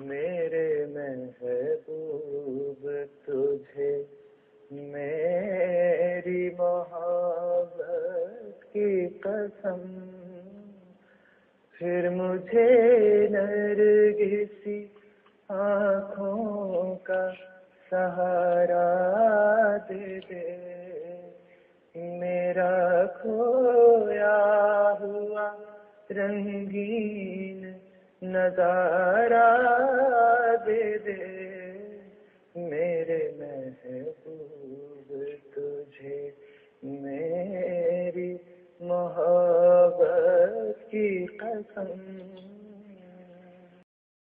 मेरे महबूब तुझे, मेरी मोहब्बत की कसम। फिर मुझे नरगिसी आँखों का सहारा दे दे। मेरा खोया हुआ रंगीन नज़ारा दे दे मेरे महबूब तुझे मेरी मोहब्बत की कसम।